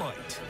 Fight.